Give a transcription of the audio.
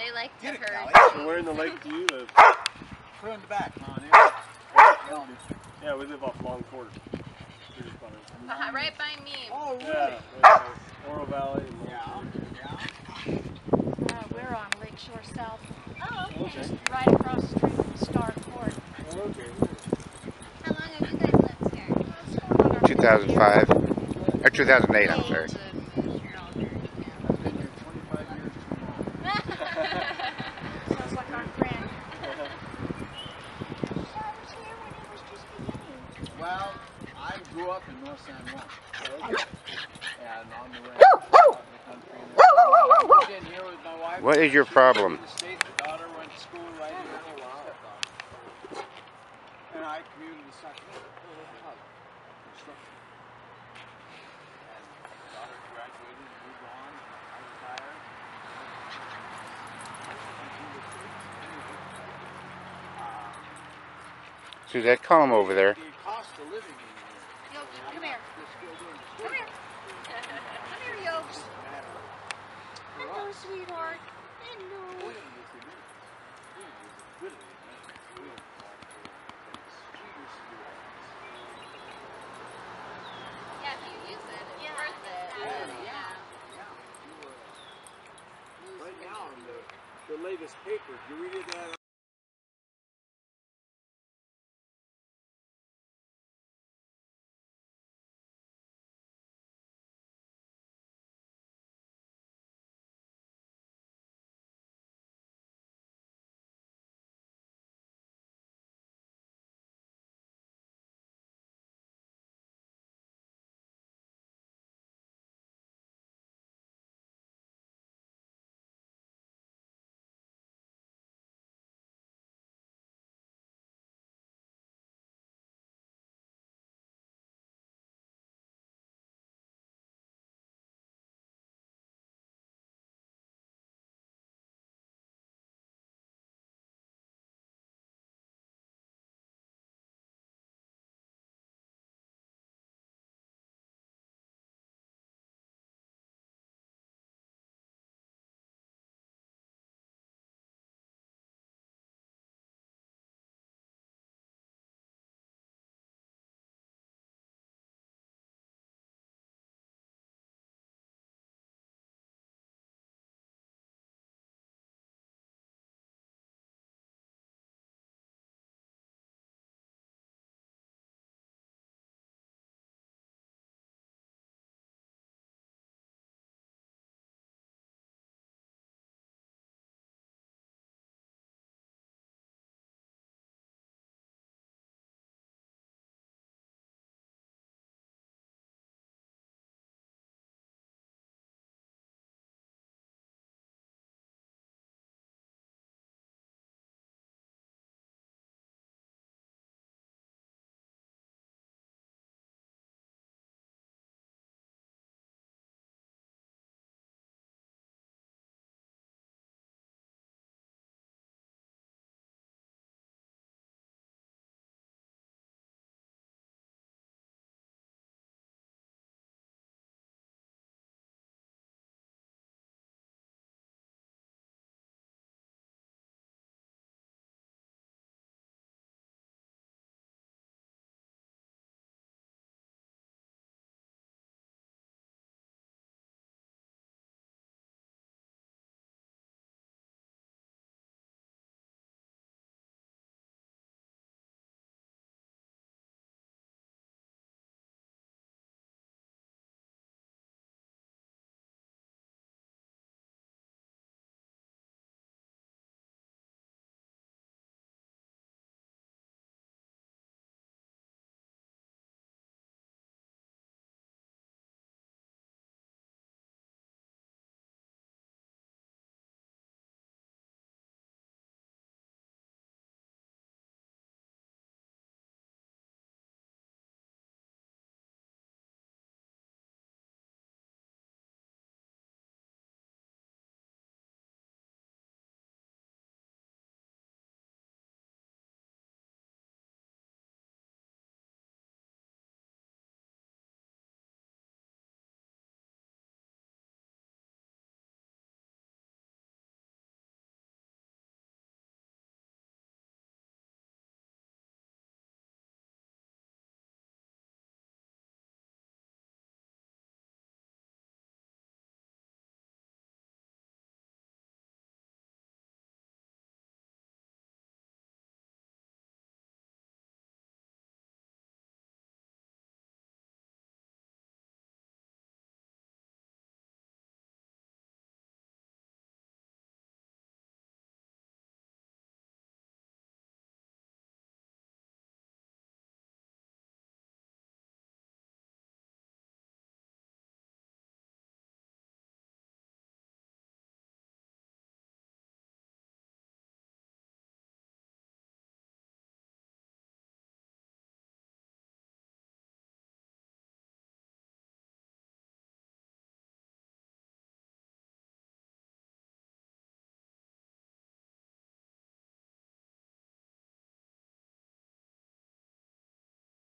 They like to Get it, herd. Callie. Where in the lake do you live? Put it in the back. Come yeah. Yeah, we live off Long Quarter. Pretty funny. Behind, right by me. Oh, really? Yeah, right there. Oro Valley. and Yeah. Yeah. Uh, we're on Lakeshore South, Oh, okay. Okay. just right across the street from Star Court. Oh, okay. How long have you guys lived here? What's going on our 2005 or 2008. I'm sorry. San Juan. Okay. And on the way out the country. I here with my wife. What is your problem? The state, the daughter went to school right here. And I commuted to Sacramento. Construction. And my daughter graduated and moved on. I retired. Uh, Suzette, call over there. The cost of living in here. Yo, I'm come here. just still doing the Come here. Come here, Yokes. Hello, sweetheart. Hello. don't get to do it. We don't use it good at it. We don't want to do it. We used to do it. Yeah, if you use it, it's Yeah, worth it. exactly. Yeah. Yeah. Right now in the, the latest paper, you read it that